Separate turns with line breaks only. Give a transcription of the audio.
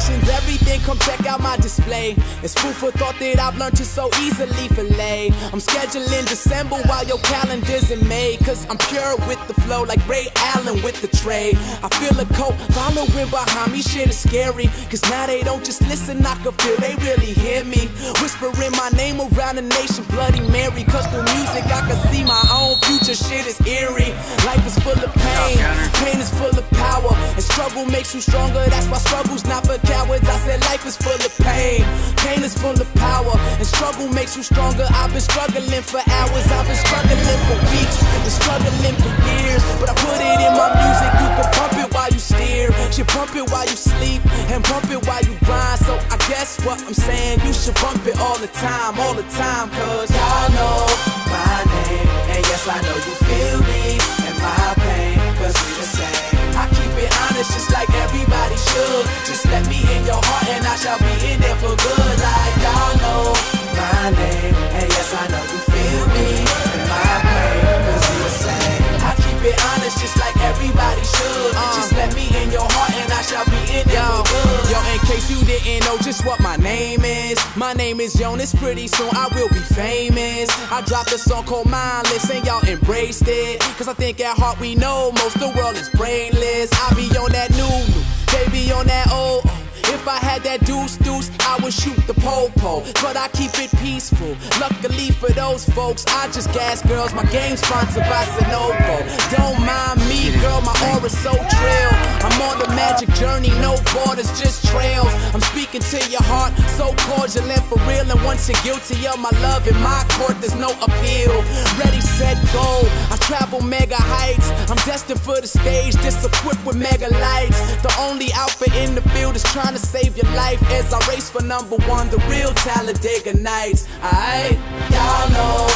Congratulations, everything, come check out my display. It's food for thought that I've learned to so easily fillet. I'm scheduling December while your calendar's in May. Cause I'm pure with the flow, like Ray Allen with the trey. I feel a cult following behind me, shit is scary. Cause now they don't just listen, I can feel they really hear me. Whispering my name around the nation, Bloody Mary. Cause through music, I can see my own future, shit is eerie. Life is full of pain, pain is full. Struggle makes you stronger, that's why struggle's not for cowards. I said life is full of pain, pain is full of power. And struggle makes you stronger. I've been struggling for hours, I've been struggling for weeks, been struggling for years. But I put it in my music, you can pump it while you steer. Should pump it while you sleep, and pump it while you grind. So I guess what I'm saying, you should pump it all the time, all the time. Cause y'all know honest, just like everybody should. Just let me in your heart, and I shall be in there for good. Like y'all know my name, and yes, I know you feel me and my pain. Cause we the same. I keep it honest, just like everybody should. Didn't know just what my name is, my name is Jonas. Pretty soon I will be famous. I dropped a song called Mindless, and y'all embraced it. Cause I think at heart we know most the world is brainless. I be on that new, they be on that old. If I had that deuce deuce, I would shoot the po-po. But I keep it peaceful. Luckily for those folks, I just gas girls. My game sponsored by Sunoco. Don't mind me, girl, my aura's so trill. Magic journey, no borders, just trails. I'm speaking to your heart, so cordial and for real. And once you're guilty of my love in my court, there's no appeal. Ready, set, go. I travel mega heights. I'm destined for the stage, just equipped with mega lights. The only outfit in the field is trying to save your life as I race for number one, the real Talladega Nights. Alright, y'all know